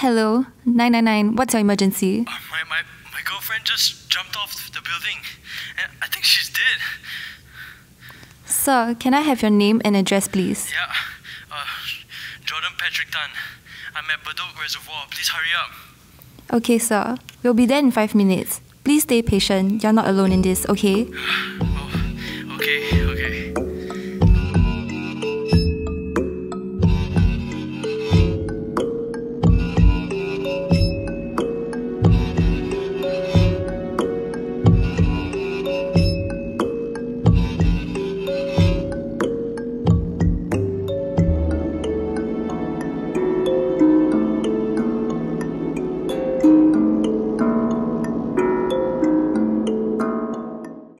Hello, 999. What's your emergency? My, my, my girlfriend just jumped off the building. And I think she's dead. Sir, can I have your name and address, please? Yeah. Uh, Jordan Patrick Tan. I'm at Bedok Reservoir. Please hurry up. Okay, sir. We'll be there in five minutes. Please stay patient. You're not alone in this, okay? Oh, okay, okay.